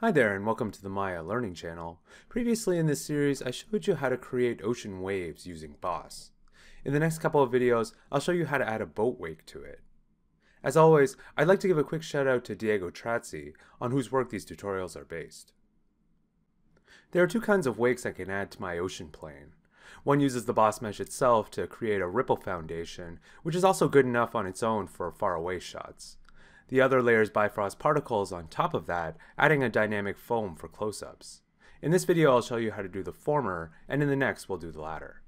Hi there and welcome to the Maya Learning Channel. Previously in this series I showed you how to create ocean waves using Boss. In the next couple of videos I'll show you how to add a boat wake to it. As always, I'd like to give a quick shout out to Diego Trazzi on whose work these tutorials are based. There are two kinds of wakes I can add to my ocean plane. One uses the Boss mesh itself to create a ripple foundation, which is also good enough on its own for faraway shots. The other layers Bifrost particles on top of that, adding a dynamic foam for close-ups. In this video I'll show you how to do the former, and in the next we'll do the latter.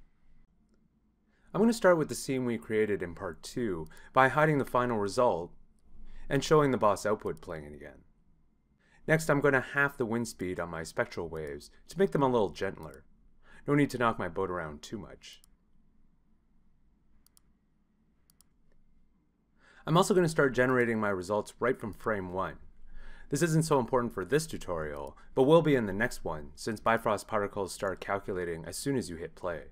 I'm going to start with the scene we created in part 2 by hiding the final result and showing the boss output playing it again. Next I'm going to half the wind speed on my spectral waves to make them a little gentler. No need to knock my boat around too much. I'm also going to start generating my results right from frame 1. This isn't so important for this tutorial, but will be in the next one, since Bifrost particles start calculating as soon as you hit play.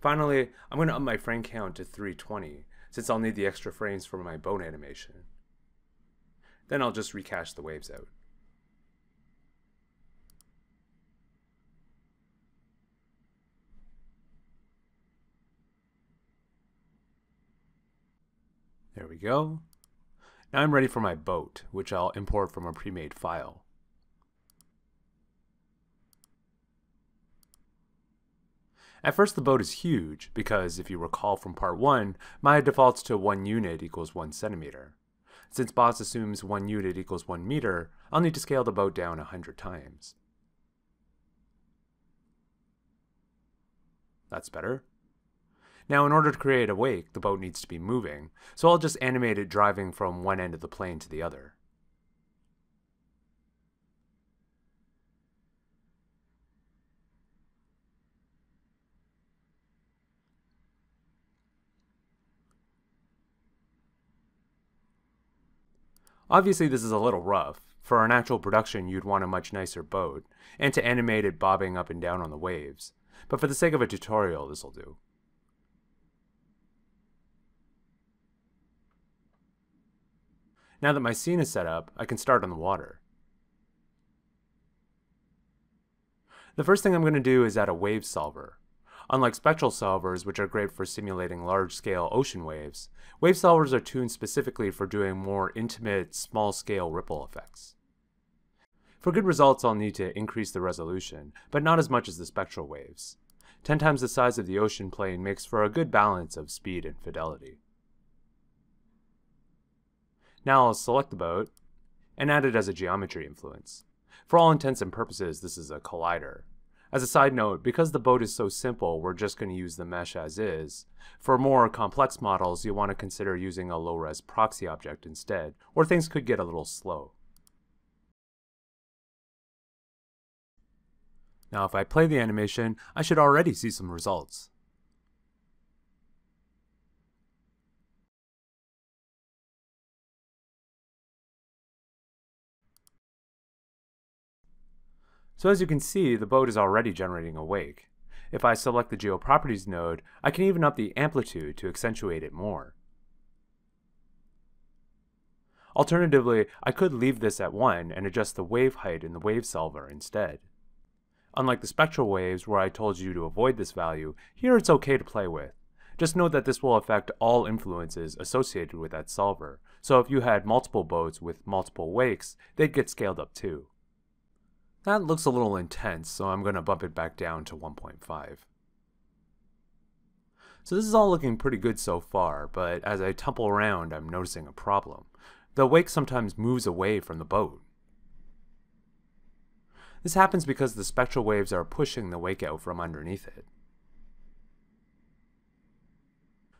Finally, I'm going to up my frame count to 320, since I'll need the extra frames for my bone animation. Then I'll just recache the waves out. There we go. Now I'm ready for my boat, which I'll import from a pre-made file. At first the boat is huge, because if you recall from part 1, Maya defaults to 1 unit equals 1 centimeter. Since Boss assumes 1 unit equals 1 meter, I'll need to scale the boat down 100 times. That's better. Now in order to create a wake, the boat needs to be moving, so I'll just animate it driving from one end of the plane to the other. Obviously this is a little rough. For an actual production you'd want a much nicer boat, and to animate it bobbing up and down on the waves. But for the sake of a tutorial, this'll do. Now that my scene is set up, I can start on the water. The first thing I'm going to do is add a wave solver. Unlike spectral solvers, which are great for simulating large-scale ocean waves, wave solvers are tuned specifically for doing more intimate, small-scale ripple effects. For good results, I'll need to increase the resolution, but not as much as the spectral waves. 10 times the size of the ocean plane makes for a good balance of speed and fidelity. Now I'll select the boat and add it as a geometry influence. For all intents and purposes, this is a collider. As a side note, because the boat is so simple, we're just going to use the mesh as is. For more complex models, you'll want to consider using a low-res proxy object instead, or things could get a little slow. Now if I play the animation, I should already see some results. So as you can see, the boat is already generating a wake. If I select the GeoProperties node, I can even up the amplitude to accentuate it more. Alternatively, I could leave this at 1 and adjust the wave height in the wave solver instead. Unlike the spectral waves where I told you to avoid this value, here it's okay to play with. Just note that this will affect all influences associated with that solver, so if you had multiple boats with multiple wakes, they'd get scaled up too. That looks a little intense, so I'm going to bump it back down to 1.5. So this is all looking pretty good so far, but as I tumble around, I'm noticing a problem. The wake sometimes moves away from the boat. This happens because the spectral waves are pushing the wake out from underneath it.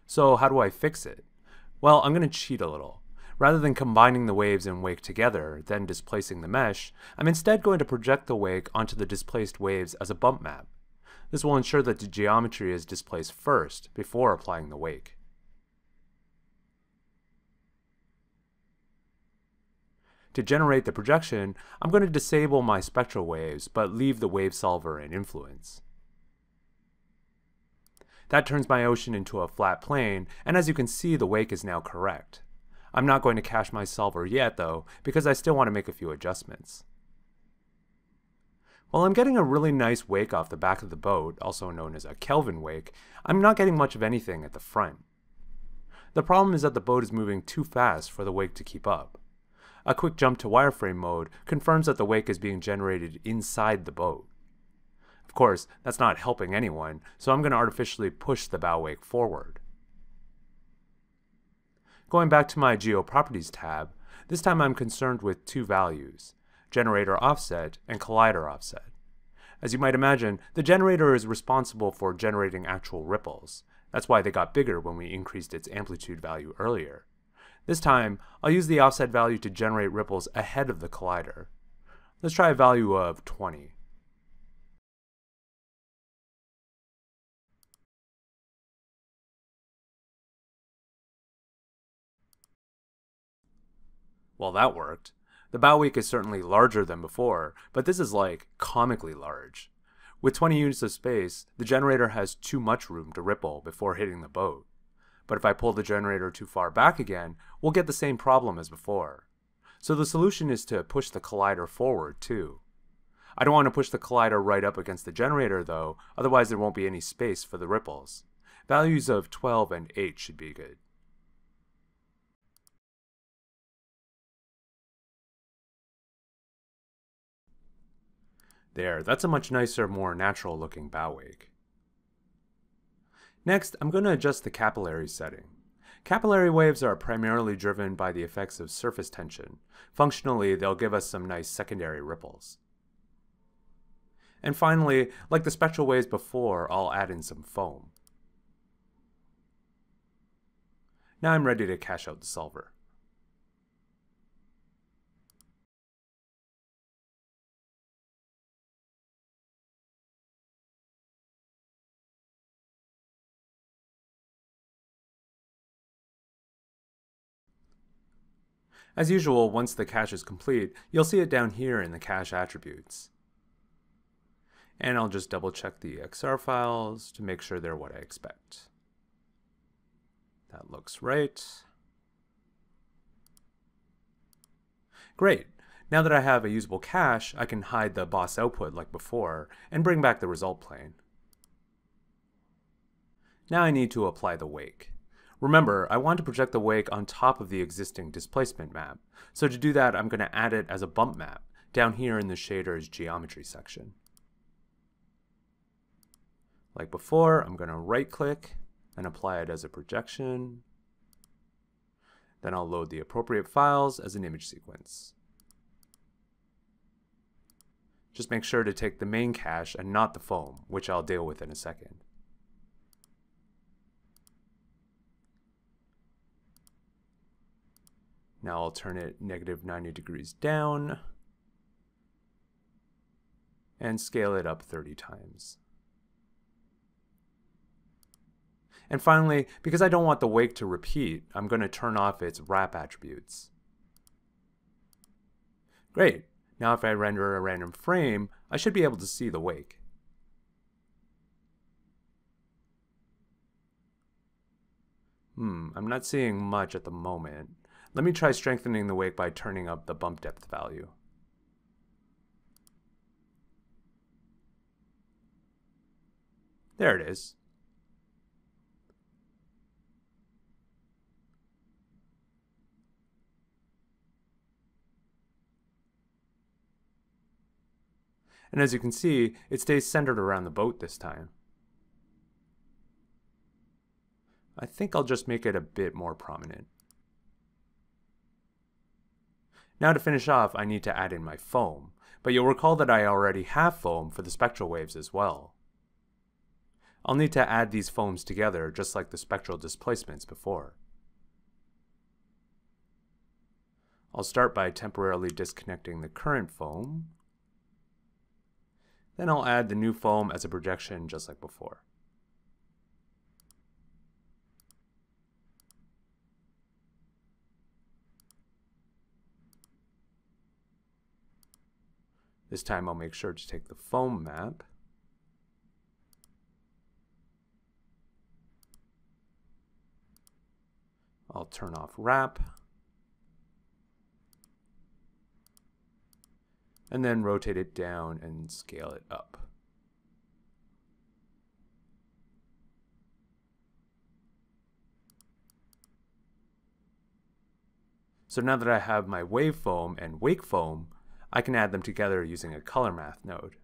So how do I fix it? Well, I'm going to cheat a little. Rather than combining the waves and wake together, then displacing the mesh, I'm instead going to project the wake onto the displaced waves as a bump map. This will ensure that the geometry is displaced first, before applying the wake. To generate the projection, I'm going to disable my spectral waves, but leave the wave solver in influence. That turns my ocean into a flat plane, and as you can see the wake is now correct. I'm not going to cache my solver yet though, because I still want to make a few adjustments. While I'm getting a really nice wake off the back of the boat, also known as a Kelvin wake, I'm not getting much of anything at the front. The problem is that the boat is moving too fast for the wake to keep up. A quick jump to wireframe mode confirms that the wake is being generated inside the boat. Of course, that's not helping anyone, so I'm going to artificially push the bow wake forward. Going back to my GeoProperties tab, this time I'm concerned with two values, generator offset and collider offset. As you might imagine, the generator is responsible for generating actual ripples. That's why they got bigger when we increased its amplitude value earlier. This time, I'll use the offset value to generate ripples ahead of the collider. Let's try a value of 20. Well, that worked. The bow wake is certainly larger than before, but this is like comically large. With 20 units of space, the generator has too much room to ripple before hitting the boat. But if I pull the generator too far back again, we'll get the same problem as before. So the solution is to push the collider forward too. I don't want to push the collider right up against the generator though, otherwise there won't be any space for the ripples. Values of 12 and 8 should be good. There, that's a much nicer, more natural looking bow wake. Next, I'm going to adjust the capillary setting. Capillary waves are primarily driven by the effects of surface tension. Functionally, they'll give us some nice secondary ripples. And finally, like the spectral waves before, I'll add in some foam. Now I'm ready to cache out the solver. As usual, once the cache is complete, you'll see it down here in the cache attributes. And I'll just double check the EXR files to make sure they're what I expect. That looks right. Great. Now that I have a usable cache, I can hide the boss output like before and bring back the result plane. Now I need to apply the wake. Remember, I want to project the wake on top of the existing displacement map. So to do that, I'm going to add it as a bump map down here in the shader's geometry section. Like before, I'm going to right click and apply it as a projection. Then I'll load the appropriate files as an image sequence. Just make sure to take the main cache and not the foam, which I'll deal with in a second. Now I'll turn it negative 90 degrees down and scale it up 30 times. And finally, because I don't want the wake to repeat, I'm going to turn off its wrap attributes. Great. Now if I render a random frame, I should be able to see the wake. Hmm, I'm not seeing much at the moment. Let me try strengthening the wake by turning up the bump depth value. There it is. And as you can see, it stays centered around the boat this time. I think I'll just make it a bit more prominent. Now to finish off, I need to add in my foam, but you'll recall that I already have foam for the spectral waves as well. I'll need to add these foams together just like the spectral displacements before. I'll start by temporarily disconnecting the current foam. Then I'll add the new foam as a projection just like before. This time I'll make sure to take the foam map. I'll turn off wrap. and then rotate it down and scale it up. So now that I have my wave foam and wakefoam, I can add them together using a color math node.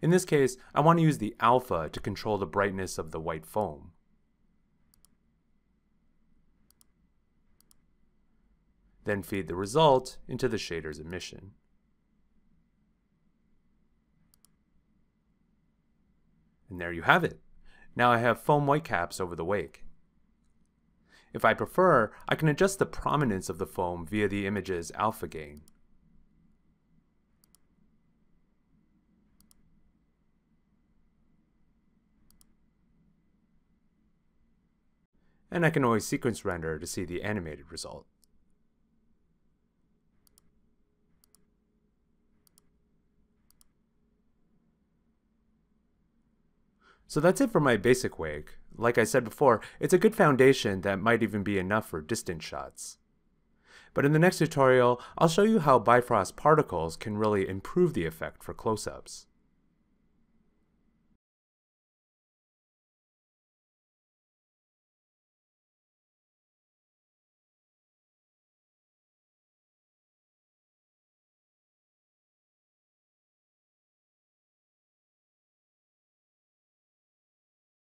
In this case, I want to use the alpha to control the brightness of the white foam. Then feed the result into the shader's emission. And there you have it. Now I have foam whitecaps over the wake. If I prefer, I can adjust the prominence of the foam via the image's alpha gain. And I can always sequence render to see the animated result. So that's it for my basic wake. Like I said before, it's a good foundation that might even be enough for distant shots. But in the next tutorial, I'll show you how Bifrost particles can really improve the effect for close-ups.